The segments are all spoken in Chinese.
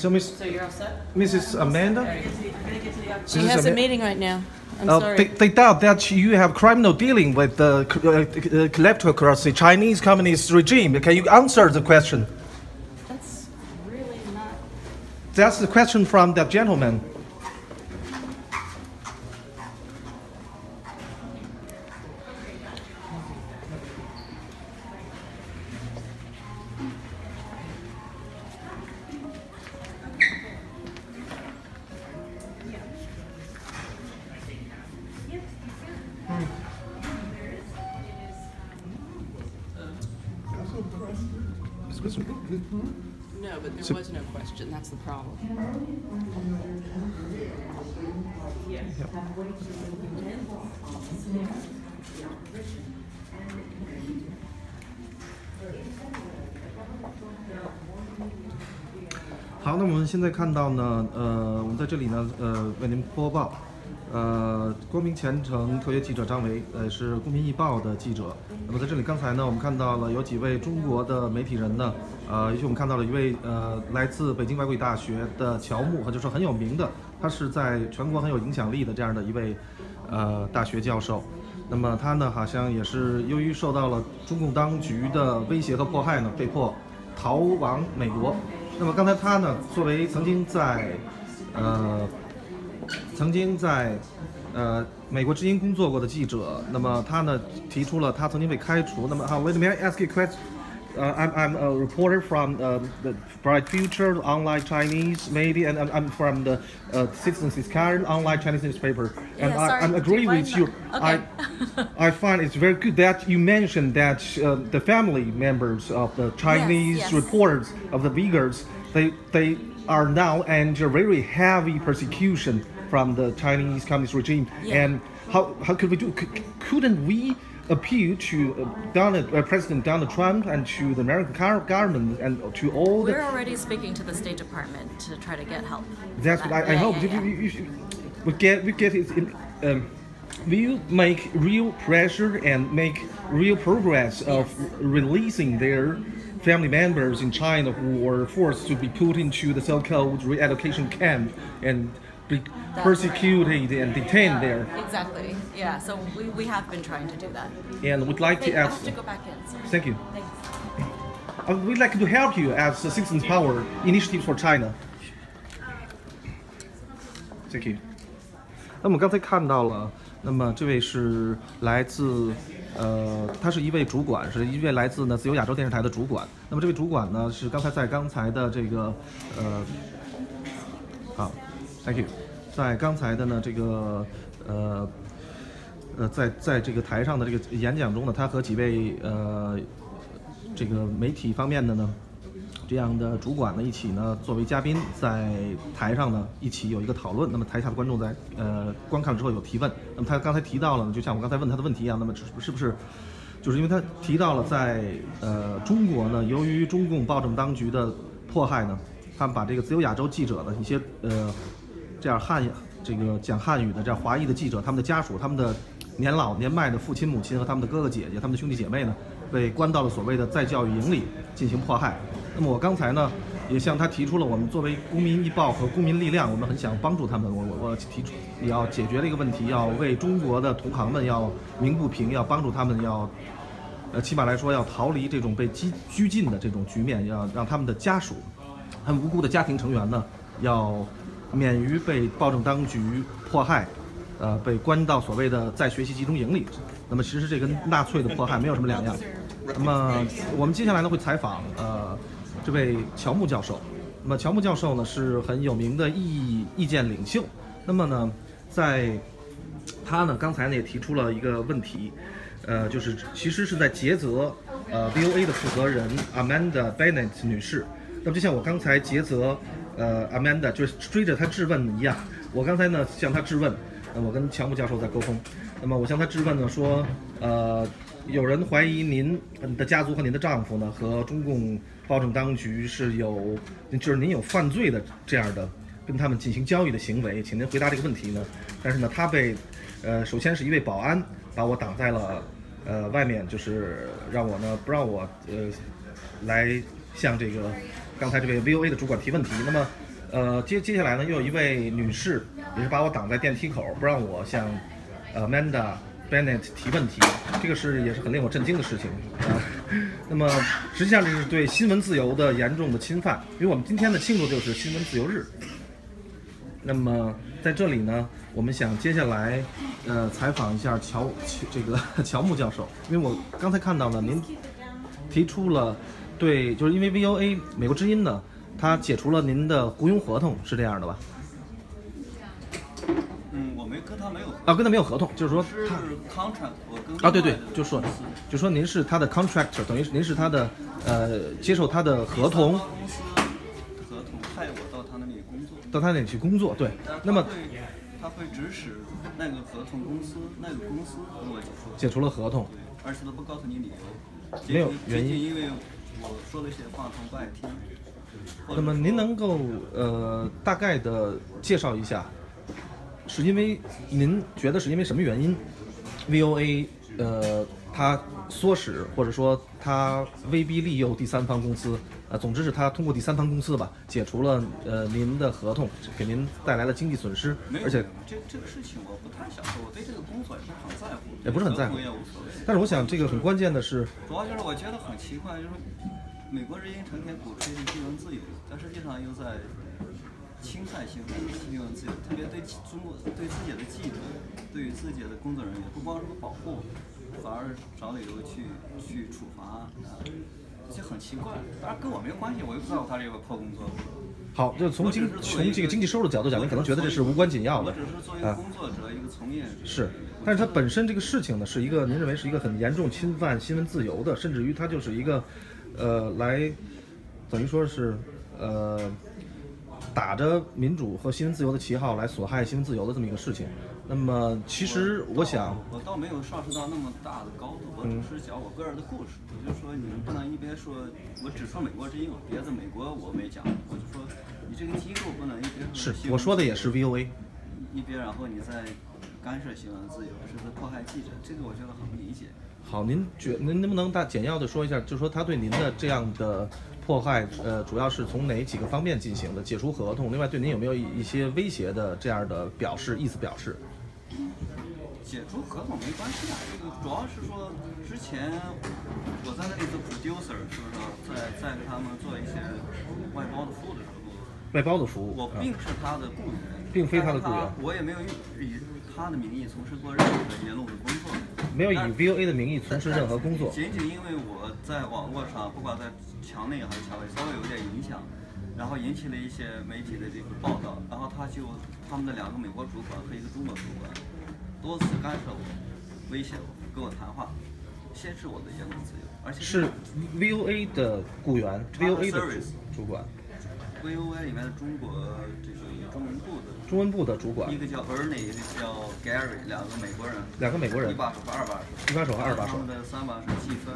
So, Miss, So you're all set? Mrs. Amanda, She This has a a meeting right now. I'm uh, sorry. they, they doubt that you have criminal dealing with the uh, uh, kleptocracy Chinese Communist regime. Can you answer the question? That's really not. That's the question from that gentleman. No question. That's the problem. Yeah. 好，那我们现在看到呢，呃，我们在这里呢，呃，为您播报，呃，光明前程特约记者张维，呃，是《公民日报》的记者。那么在这里，刚才呢，我们看到了有几位中国的媒体人呢，呃，尤其我们看到了一位呃，来自北京外国语大学的乔木，就是很有名的，他是在全国很有影响力的这样的一位呃大学教授。那么他呢，好像也是由于受到了中共当局的威胁和迫害呢，被迫逃往美国。那么刚才他呢，作为曾经在，呃，曾经在，呃，美国之音工作过的记者，那么他呢提出了他曾经被开除。那么好，Let me ask you a question. Uh, I'm, I'm a reporter from uh, the Bright Future online Chinese maybe, and I'm, I'm from the uh, Citizens Current online Chinese newspaper. And Yeah, I, sorry, I'm agree define with you. that. I, Okay. I find it's very good that you mentioned that uh, the family members of the Chinese yes. reporters of the Uyghurs, they they are now under very heavy persecution from the Chinese communist regime. Yeah. And how how could we do? c- Couldn't we appeal to uh, Donald, uh, President Donald Trump and to the American car- government and to all the We're already speaking to the State Department to try to get help. That's what I, I Yeah, hope. yeah, You- yeah. you- you should- we get we get it in. Um, will make real pressure and make real progress of Yes. releasing their family members in China who were forced to be put into the so-called re-education camp and be That's persecuted and detained there? Exactly. Yeah. So we, we have been trying to do that. And would like They to have ask. to go back in. Sorry. Thank you. Thanks. Uh, we'd like to help you as the Citizens Power Initiative for China. Thank you. 那么刚才看到了，那么这位是来自， 呃，他是一位主管，是一位来自呢自由亚洲电视台的主管。那么这位主管呢是刚才在刚才的这个，呃，好，Thank you，在刚才的呢这个，呃。呃，在在这个台上的这个演讲中呢，他和几位呃这个媒体方面的呢这样的主管呢一起呢作为嘉宾在台上呢一起有一个讨论。那么台下的观众在呃观看了之后有提问。那么他刚才提到了呢，就像我刚才问他的问题一样，那么是是不是就是因为他提到了在呃中国呢，由于中共暴政当局的迫害呢，他们把这个自由亚洲记者的一些呃这样汉这个讲汉语的这样华裔的记者，他们的家属，他们的年老年迈的父亲母亲和他们的哥哥姐姐，他们的兄弟姐妹呢，被关到了所谓的再教育营里进行迫害。那么我刚才呢，也向他提出了，我们作为公民日报和公民力量，我们很想帮助他们。我我我提出也要解决的一个问题，要为中国的同行们要鸣不平，要帮助他们要。呃，起码来说，要逃离这种被拘拘禁的这种局面，要让他们的家属，很无辜的家庭成员呢，要免于被暴政当局迫害，呃，被关到所谓的在学习集中营里。那么，其实这跟纳粹的迫害没有什么两样。那么，我们接下来呢会采访呃这位乔木教授。那么，乔木教授呢是很有名的意意见领袖。那么呢，在他呢刚才呢也提出了一个问题，呃，就是其实是在诘责呃 VOA 的负责人 Amanda Bennett 女士。那么就像我刚才诘责呃 Amanda 就是追着她质问一样，我刚才呢向她质问，呃，我跟乔木教授在沟通。那么我向他质问呢说，呃，有人怀疑您的家族和您的丈夫呢和中共暴政当局是有，就是您有犯罪的这样的跟他们进行交易的行为，请您回答这个问题呢。但是呢，他被，呃，首先是一位保安把我挡在了，呃，外面，就是让我呢不让我呃来向这个刚才这位 VOA 的主管提问题。那么呃，接接下来呢，又有一位女士，也是把我挡在电梯口，不让我向呃 Amanda Bennett 提问题，这个是也是很令我震惊的事情啊。那么实际上这是对新闻自由的严重的侵犯，因为我们今天的庆祝就是新闻自由日。那么在这里呢，我们想接下来呃采访一下乔乔这个 乔木教授，因为我刚才看到呢，您提出了对，就是因为 VOA 美国之音呢，它解除了您的雇佣合同，是这样的吧？嗯，我没跟他没有啊，跟他没有合同，就是说是他 contract，跟啊，对对就说就说您是他的 contractor，等于是您是他的呃接受他的合同公司合同派我到他那里工作，到他那里去工作，对。那么他会指使那个合同公司那个公司跟我解除，解除了合同，而且都不告诉你理由，没有原因因为我说的一些话他们不爱听。那么您能够呃大概的介绍一下，是因为您觉得是因为什么原因，VOA 呃它唆使或者说它威逼利诱第三方公司，呃总之是它通过第三方公司吧解除了呃您的合同，给您带来了经济损失而且这这个事情我不太想说，我对这个工作也不是很在乎，也不是很在乎合同也无所谓。但是我想这个很关键的是，主要就是我觉得很奇怪，就是美国人成天鼓吹新闻自由，但实际上又在侵犯新闻新闻自由，特别对中国对自己的记者，对于自己的工作人员，不光是个保护，反而找理由去去处罚，啊，这很奇怪。当然跟我没有关系，我又不知道他这个破工作。好，就从经从这个经济收入的角度讲，我您可能觉得这是无关紧要的我只是作为。工作者，一个从业者。是，但是他本身这个事情呢，是一个您认为是一个很严重侵犯新闻自由的，甚至于他就是一个，呃，来等于说是呃打着民主和新闻自由的旗号来损害新闻自由的这么一个事情。那么其实我想，我倒没有上升到那么大的高度，我只是讲我个人的故事。我就说你们不能一边说我只说美国之音，别的美国我没讲，我就说你这个机构不能一边是我说的也是 VOA。一边，然后你在干涉新闻自由，是在迫害记者？这个我觉得很不理解。好，您觉您能不能大简要的说一下，就是说他对您的这样的迫害，呃，主要是从哪几个方面进行的？解除合同，另外对您有没有一一些威胁的这样的表示意思表示？解除合同没关系啊，这个主要是说之前我在那里做 producer，是不是？在在给他们做一些外包的服务的时候，外包的服务，啊我并不是他的雇员，并非他的雇员我也没有以以他的名义从事过任何的言论的工作，没有以 VOA 的名义从事任何工作。仅仅因为我在网络上，不管在墙内还是墙外，稍微有点影响，然后引起了一些媒体的这个报道，然后他就他们的两个美国主管和一个中国主管多次干涉我，威胁我，跟我谈话，限制我的言论自由，而且是 VOA 的雇员，VOA 的 Service 主主管，VOA 里面的中国这个中文部的。中文部的主管。一，个叫 Ernie，一个叫 Gary，两个美国人，两个美国人。一，把手和二把手，一把手和二把手。他们的三把手季风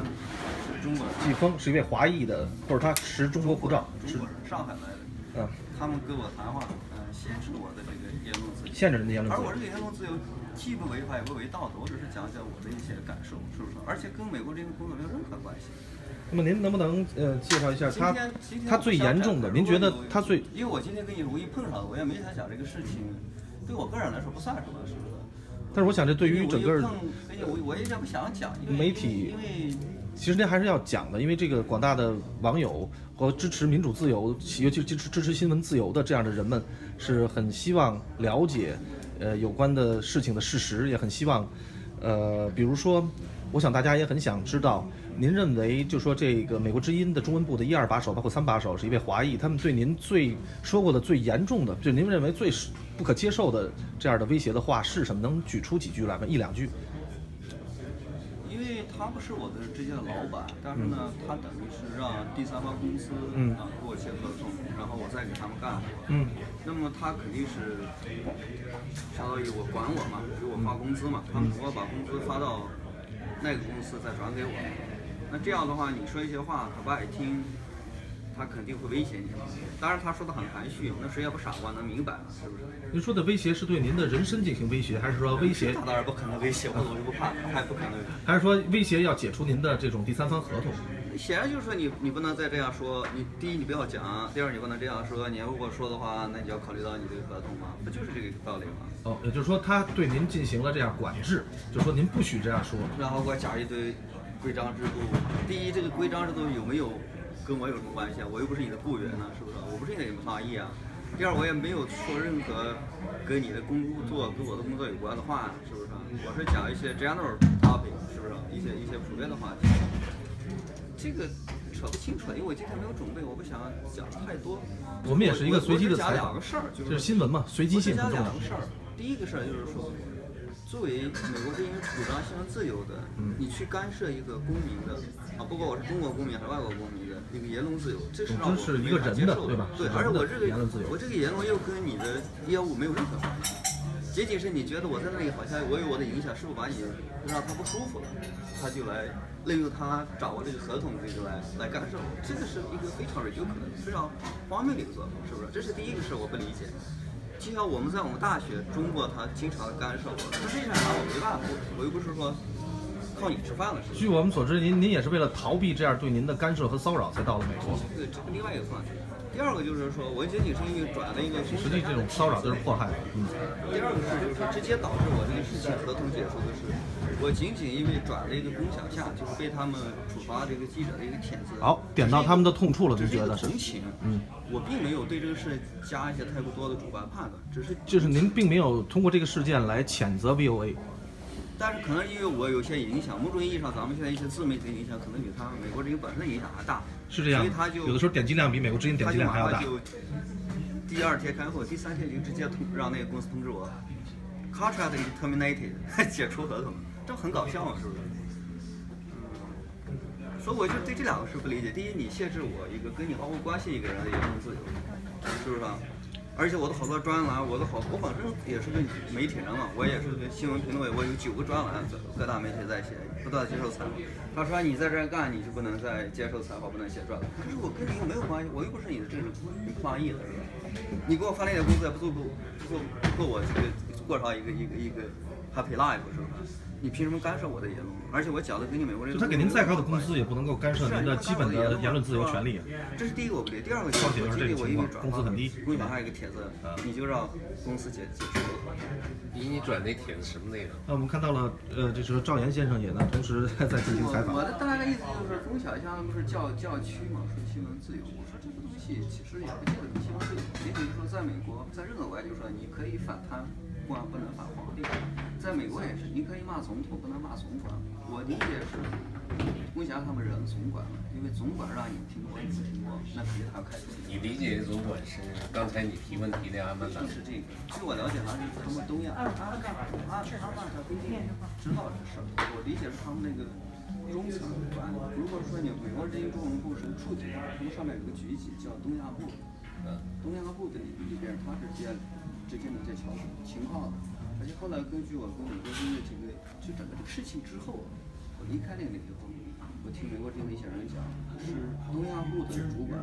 是中国人，季风是一位华裔的，或者他持中国护照，中国人，上海来的，嗯，他们跟我谈话，嗯、限制我的这个言论自由，限制人的言论自由。而我这。个言论自由既不违法也不违道德，我只是讲讲我的一些感受，是不是？而且跟美国这个工作没有任何关系。那么您能不能呃介绍一下他他最严重的？您觉得他最因为我今天跟你无意碰上了，我也没想讲这个事情，对我个人来说不算什么，是不是？但是我想这对于整个我我我也不想讲，因为媒体因为其实您还是要讲的，因为这个广大的网友和支持民主自由，尤其支持支持新闻自由的这样的人们，是很希望了解，呃，有关的事情的事实，也很希望，呃，比如说，我想大家也很想知道，您认为就说这个美国之音的中文部的一二把手，包括三把手是一位华裔，他们对您最说过的最严重的，就您认为最不可接受的这样的威胁的话是什么？能举出几句来吗？一两句？因为他不是我的直接的老板，但是呢，他等于是让第三方公司嗯啊给我签合同，然后我再给他们干活。嗯，那么他肯定是相当于我管我嘛，给我发工资嘛，他们如果把工资发到那个公司再转给我，那这样的话，你说一些话他不爱听，他肯定会威胁你嘛。当然他说的很含蓄，那谁也不傻瓜能明白嘛，是不是？您说的威胁是对您的人身进行威胁，还是说威胁他当然不可能威胁我，我就不怕，他还不可能。还是说威胁要解除您的这种第三方合同？显然就是说你你不能再这样说，你第一你不要讲，第二你不能这样说，你如果说的话，那你要考虑到你这个合同嘛，不就是这个道理吗？哦，也就是说他对您进行了这样管制，就说您不许这样说。然后给我讲一堆规章制度，第一这个规章制度有没有跟我有什么关系啊？我又不是你的雇员呢，是不是？我不是你的抗议啊。第二，我也没有说任何跟你的工作、跟我的工作有关的话，是不是？我是讲一些 general topic，是不是？一些一些普遍的话题。这个扯不清楚，因为我今天没有准备，我不想讲太多。我们也是一个随机的讲采访两个事儿，就这是新闻嘛，随机性很重要讲两个。事儿。第一个事儿就是说，作为美国这一个主张新闻自由的，你去干涉一个公民的啊，不管我是中国公民还是外国公民的一个言论自由，这是让我总之是一个没法人的接受对，对吧是人的而且我这个言论自由我这个言论又跟你的业务没有任何关系。仅仅是你觉得我在那里好像我有我的影响，是不是把你让他不舒服了，他就来利用他掌握这个合同这个来来干涉我，这个是一个非常 ridiculous 非常荒谬的一个做法，是不是？这是第一个事我不理解。就像我们在我们大学，中国他经常地干涉我，实际上拿我没办法，我又不是说靠你吃饭了。是据我们所知，您您也是为了逃避这样对您的干涉和骚扰才到了美国。对这是另外一个算题。第二个就是说，我仅仅是因为转了一个实际这种骚扰就是迫害。嗯，第二个是就是说直接导致我这个事情合同解除的是，我仅仅因为转了一个共享下，就是被他们处罚这个记者的一个谴责。好，点到他们的痛处了，这是一个您觉得是？同情，嗯，我并没有对这个事加一些太过多的主观判断，只是就是您并没有通过这个事件来谴责 VOA。但是可能因为我有些影响，某种意义上，咱们现在一些自媒体的影响，可能比他美国人本身的影响还大。是这样所以他就有的时候点击量比美国之音点击量还要大第二天开会，第三天就直接通让那个公司通知我，contract is terminated，解除合同，这很搞笑嘛，是不是？嗯，所以我就对这两个是不理解。第一，你限制我一个跟你毫无关系一个人的言论自由，是不是啊？而且我的好多专栏，我的好，我本身也是个媒体人嘛，我也是个新闻评论，我有九个专栏，各大媒体在写，不断接受采访。他说你在这干，你就不能再接受采访，不能写专栏。可是我跟你又没有关系，我又不是你的政治抗议的，是吧？你给我发那点工资也不足够，不够不够我这个过上一个一个一个 happy life，是不是？你凭什么干涉我的言论？而且我讲的跟你美国人就他给您再高的工资，也不能够干涉您的基本的言论自由权利。这是第一个我不理解，第二个就是况且又是这个我因为转情况工资很低给你马上一个帖子，你就让公司解解除合同。你你转那帖子什么内容？那我们看到了，呃，这时候赵岩先生也呢，同时在进行采访我。的大概的意思就是，冯小乡不是教教区嘛，说新闻自由。我说这个东西其实也不见得是新闻自由。也比如说，在美国，在任何国家，就是说你可以反贪官，不能反皇帝。在美国也是，你可以骂总统，不能骂总管。我理解是，共享他们忍总管了，因为总管让你听过，你不听过，那肯定他要开除你。你理解的总管是刚才你提问题那阿曼达就？是这个，据我了解，好像是他们东亚，阿阿阿阿曼达不一定知道这事儿。我理解是他们那个中层管。如果说你美国这一中文部是个处级，他们上面有个局级叫东亚部，嗯，东亚部的里边他是接执行的这条情况的。后来根据我跟美国军的这个，就整个这个事情之后，我离开那个领以后，我听美国军的一些人讲，是东亚部的主管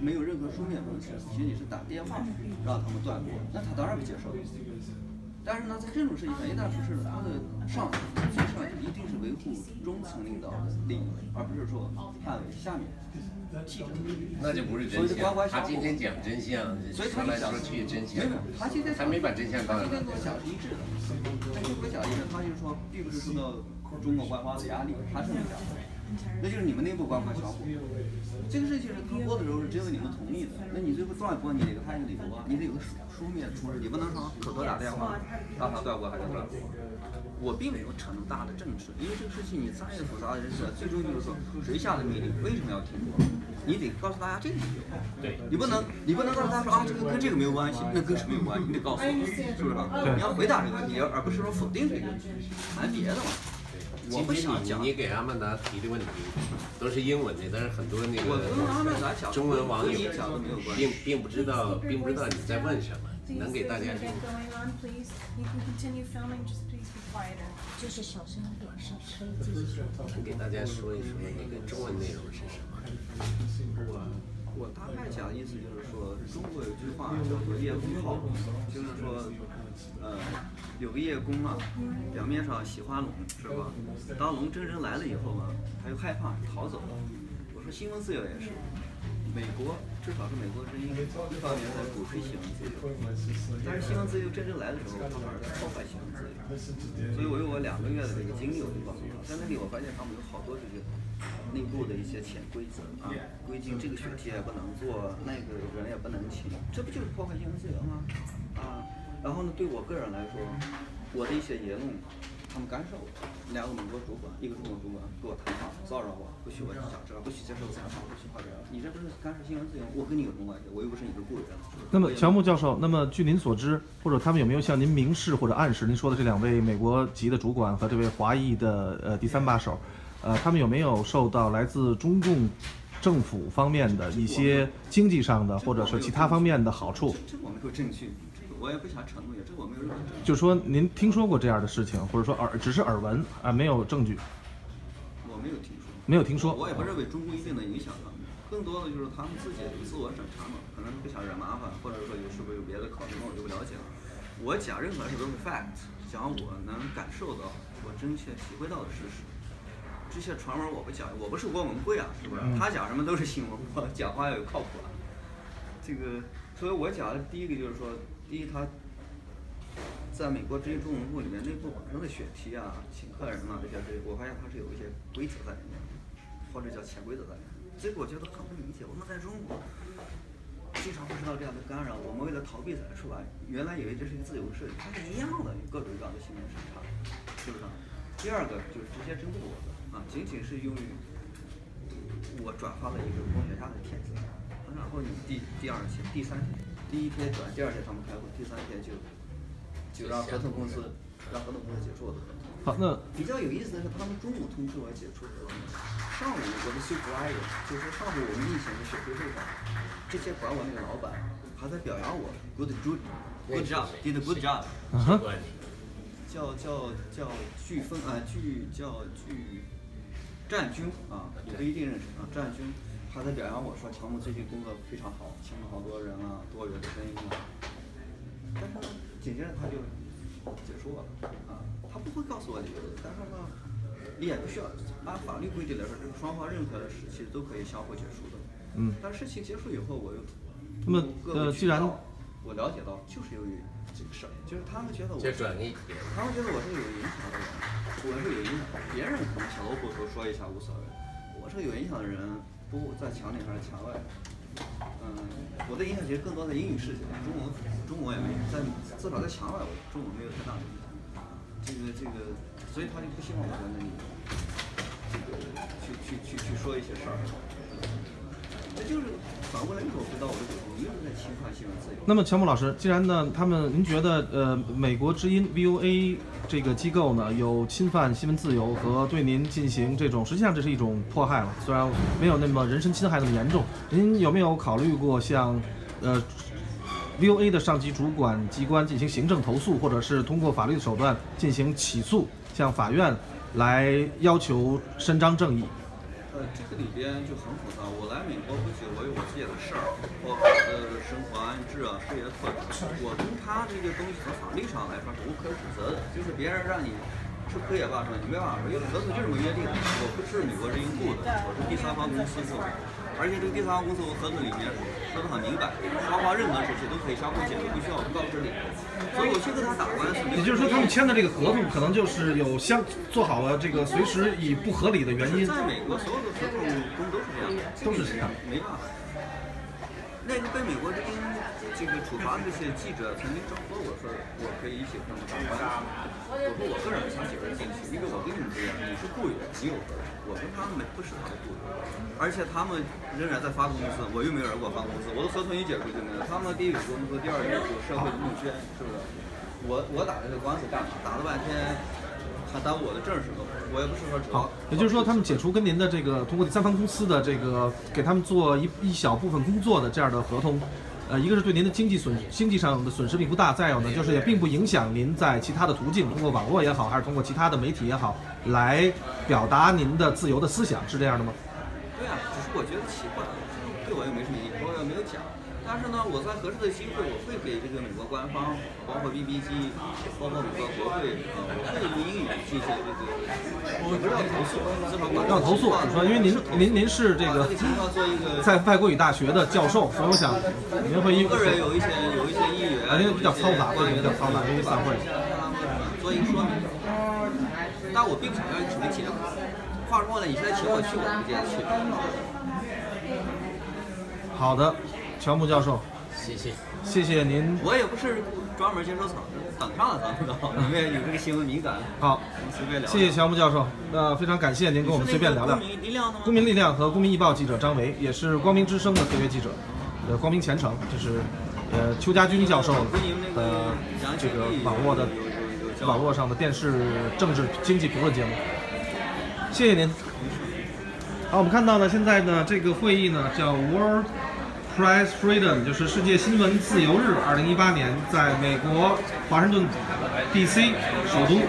没有任何书面文件，仅仅是打电话让他们断过，那他当然不接受。但是呢，在这种事情上，一旦出事了，他的上级最上级一定是维护中层领导的利益，而不是说捍卫下面。那就不是真相。他今天讲真相，所以他来说去真相，，他今天他没把真相告诉他今天跟我讲是一致的，他就跟我讲一致，他就是说，并不是受到中国官方的压力，他是这么讲的，那就是你们内部官方相互。这个事情是他播的时候是只有你们同意的，那你最后断播，你得有他一个理由啊，你得有个书书面出示，你不能说口头打电话让他断播还是断播。我并没有扯那么大的政治，因为这个事情你再复杂的人事，最终就是说谁下的命令，为什么要停播，你得告诉大家这个理由。对，你不能，你不能告诉他说啊，这个跟这个没有关系，那跟什么有关系？你得告诉我，是不是？你要回答这个问题，而不是说否定这个问题，谈别的嘛。我今天不想讲，你你给阿曼达提的问题都是英文的，但是很多那个中文网友讲的没有关系并并不知道，并不知道你在问什么，能给大家。能给大家说一说那个中文内容是什么？我我大概讲的意思就是说，中国有句话叫做“夜不号”，就是说呃，有个叶公啊，表面上喜欢龙是吧？当龙真正来了以后呢，他又害怕逃走了。我说新闻自由也是，美国至少是美国之音，一方面在鼓吹新闻自由，但是新闻自由真正来的时候，它反而在破坏新闻自由。所以我用我两个月的这个经历，我就告诉他，在那里我发现他们有好多这个内部的一些潜规则啊，规定这个选题也不能做，那个人也不能请，这不就是破坏新闻自由吗？啊，然后呢，对我个人来说，我的一些言论，他们干涉我，两个美国主管，一个中国主管跟我谈话，骚扰我，不许我讲这个，不许接受采访，不许发表，你这不是干涉新闻自由？我跟你有什么关系？我又不是你的雇员。那么乔木教授，那么据您所知，或者他们有没有向您明示或者暗示，您说的这两位美国籍的主管和这位华裔的呃第三把手，呃，他们有没有受到来自中共政府方面的一些经济上的或者是其他方面的好处？这这我没有证据，这个我也不想承诺，这个我没有任何证据。就说您听说过这样的事情，或者说耳只是耳闻啊，没有证据，我没有听说，没有听说。我也不认为中共一定能影响他们，更多的就是他们自己有自我审查嘛，可能不想惹麻烦，或者说有是不是有别的考虑，那我就不了解了。我讲任何事都是 fact，讲我能感受到、我真切体会到的事实。这些传闻我不讲，我不是郭文贵啊，是不是？他讲什么都是新闻，我讲话要有靠谱啊。这个，所以我讲的第一个就是说，第一他在美国职业中文部里面内部本身的选题啊、请客人啊这些这些，我发现他是有一些规则在里面，或者叫潜规则在里面。这个我觉得很不理解。我们在中国经常会受到这样的干扰，我们为了逃避才出来。原来以为这是一个自由市场，它是一样的，有各种各样的新闻审查，是不是？第二个就是直接针对我的啊，仅仅是由于我转发了一个工学家的帖子，然后你第第二天、第三天，第一天转，第二天他们开会，第三天就就让合同公司让合同公司解除我的合同。好，那比较有意思的是，他们中午通知我解除合同，上午我的 supervisor 就是上午我们例行的选会会上，这些管我那个老板还在表扬我，good good good job，did a good job。叫叫叫飓风啊，飓叫飓战军啊，你不一定认识啊，战军还在表扬我说乔木最近工作非常好，请了好多人啊，多元的声音啊，但是呢，紧接着他就结束了啊，他不会告诉我理由，但是呢，你也不需要按法律规定来说，这个双方任何的事情都可以相互结束的。嗯，但事情结束以后，我又那么各个呃既然渠道我了解到，就是由于这个事儿，就是他们觉得我这转移，他们觉得我是个有影响的人，我是有影响的，别人可能小老虎头说一下无所谓，我是个有影响的人，不在墙里还是墙外。嗯，我的影响其实更多在英语世界，中文中文也没在，至少在墙外，我中文没有太大的影响。这个这个，所以他就不希望我在那里，这个去去去去说一些事儿。就是反过来又回到我的主题，又在侵犯新闻自由。那么乔木老师，既然呢，他们您觉得呃，美国之音 VOA 这个机构呢有侵犯新闻自由和对您进行这种，实际上这是一种迫害了，虽然没有那么人身侵害那么严重。您有没有考虑过向呃 VOA 的上级主管机关进行行政投诉，或者是通过法律的手段进行起诉，向法院来要求伸张正义？呃，这个里边就很复杂。我来美国不久，我有我自己的事儿，包括我的生活安置啊、事业拓展。我跟他这个东西从法律上来说是无可指责的，就是别人让你吃亏也罢，什么你没办法说，因为合同就这么约定的。我不是美国之音雇的，我是第三方公司雇的，而且这个第三方公司我合同里面说的很明白，双方任何事情都可以相互解决，不需要告知你。所以我去跟他打官司，也就是说，他们签的这个合同可能就是有相做好了这个随时以不合理的原因。在美国，所有的合同中都是这样，都是这样，没办法。那个被美国这边这个处罚这些记者曾经找过我说，我可以一起跟他们打官司。我说我个人想解决进去，因为我跟你们不一样，你是雇员，你有责任，我跟他们不是他的雇员，而且他们仍然在发工资，我又没有人给我发工资，我的合同一解除就没了。他们第一有工资，第二有社会募捐，是不是？我我打这个官司干嘛？打了半天。还耽误我的正事呢，我也不是说只好，也就是说，他们解除跟您的这个通过第三方公司的这个给他们做一一小部分工作的这样的合同，呃，一个是对您的经济损经济上的损失并不大，再有呢，就是也并不影响您在其他的途径，通过网络也好，还是通过其他的媒体也好，来表达您的自由的思想，是这样的吗？对啊，只是我觉得奇怪，对我又没什么影响。但但是呢，我在合适的机会，我会给这个美国官方，包括 BBC，包括美国国会，呃，我会用英语进行这个，我不是要投诉，至少把要投诉，是吧？因为您您您是这个在外国语大学的教授，所以我想您会一个人有一些有一些议员，为比较嘈杂，对，比较嘈杂，因为散会。做一个说明，但我并不想要什么结果。话说呢，你现在请我去，我不见得去。好的，乔木教授，谢谢。谢谢您。我也不是专门接受访等上了咱们的，因为有这个新闻敏感。好，我们随便聊。谢谢乔木教授。那非常感谢您跟我们随便聊聊。公民力量？公民力量和公民易报记者张维，也是光明之声的特约记者。呃，光明前程就是呃邱家军教授的这个网络的网络上的电视政治经济评论节目。谢谢您。好，我们看到呢，现在呢这个会议呢叫 World Press Freedom，就是世界新闻自由日，二零一八年在美国华盛顿 D.C. 首都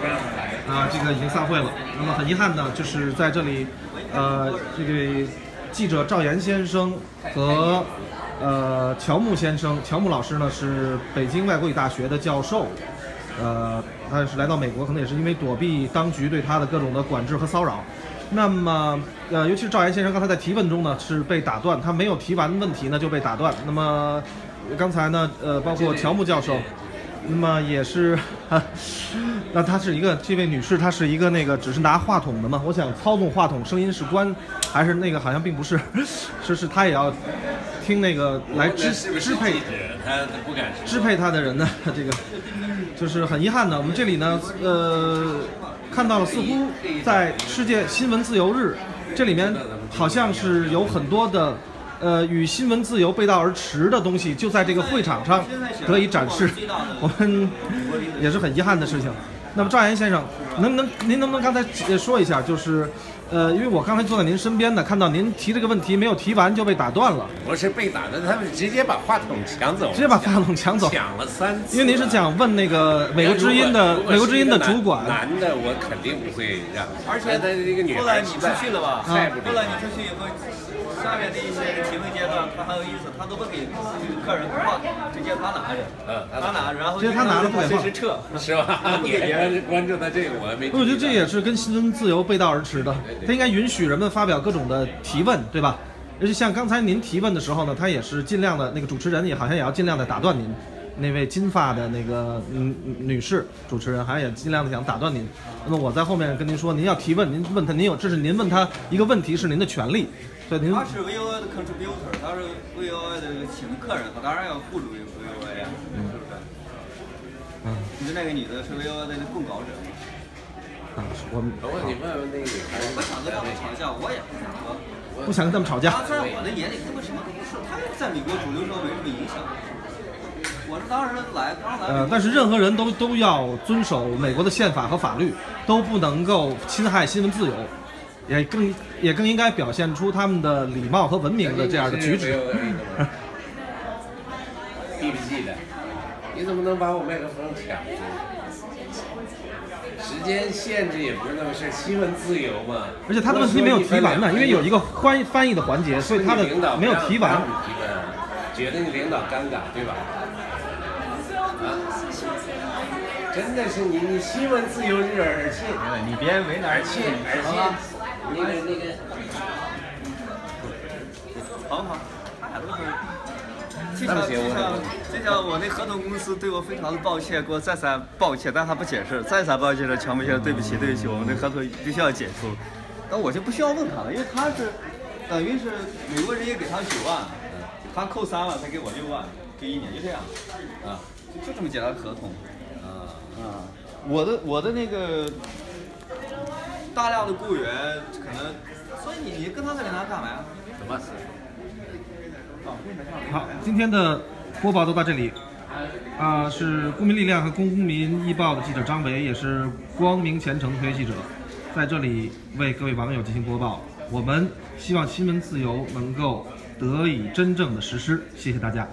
啊，这个已经散会了。那么很遗憾呢，就是在这里，呃，这位记者赵岩先生和呃乔木先生，乔木老师呢是北京外国语大学的教授，呃，他是来到美国，可能也是因为躲避当局对他的各种的管制和骚扰。那么，呃，尤其是赵岩先生刚才在提问中呢是被打断，他没有提完问题呢就被打断。那么刚才呢，呃，包括乔木教授，那么也是，那她是一个这位女士，她是一个那个只是拿话筒的嘛？我想操纵话筒声音是关还是那个好像并不是，是是她也要听那个来支支配他不敢支配他的人呢，这个就是很遗憾的。我们这里呢，呃，看到了似乎在世界新闻自由日，这里面好像是有很多的，呃，与新闻自由背道而驰的东西，就在这个会场上得以展示。我们也是很遗憾的事情。那么赵岩先生，能不能您能不能刚才呃说一下，就是，呃，因为我刚才坐在您身边呢，看到您提这个问题没有提完就被打断了，不是被打的，他们直接把话筒抢走了，直接把话筒抢走。抢了三次。因为您是想问那个美国之音的美国之音的主管，男男的我肯定不会让，而且但是这个女后来你出去了吧？太不后来你出去以后，下面的一些提问阶段，他很有意思，他都不给客人话，直接他拿着，嗯他拿着，然后直接他拿了不给话随时撤。是吧？你还关注他这个，我还没。我觉得这也是跟新闻自由背道而驰的。他应该允许人们发表各种的提问，对吧？而且像刚才您提问的时候呢，他也是尽量的，那个主持人也好像也要尽量的打断您。那位金发的那个嗯女士主持人，好像也尽量的想打断您。那么我在后面跟您说，您要提问，您问他，您有这是您问他一个问题是您的权利，所以您他是 VOA 的 contributor，他是 VOA 的请客人，他当然要护住 VOA 呀，是不是？嗯你的那个女的是 VOA 的供稿者，啊，我们等会你问问那个女孩我不想跟他们吵架，我也不想和。不想跟他们吵架他。在我的眼里根本什么都不是，他在美国主流社会没什么影响。我是当时来，刚来。呃，但是任何人都都要遵守美国的宪法和法律，都不能够侵害新闻自由，也更也更应该表现出他们的礼貌和文明的这样的举止。B B G 的？你怎么能把我麦克风抢住？时间限制也不是那么事，新闻自由嘛。而且他的问题没有提完呢，因为有一个翻翻译的环节，所以他的领导没有提完觉得你领导尴尬，对吧？啊，真的是你，你新闻自由日，而且你别为难而且而且那个那个。好好。就像就像就像我那合同公司对我非常的抱歉，给我再三抱歉，但他不解释，再三抱歉说乔木先生对不起对不起，我们的合同必须要解除。那我就不需要问他了，因为他是等于是美国人也给他九万，他扣三万才给我六万，给一年就这样，啊，就这么简单的合同。啊，啊，我的我的那个大量的雇员可能，所以你你跟他在领他干嘛呀？什么？好，今天的播报都到这里。啊、是公民力量和公民易报的记者张伟，也是光明前程的特约记者，在这里为各位网友进行播报。我们希望新闻自由能够得以真正的实施。谢谢大家。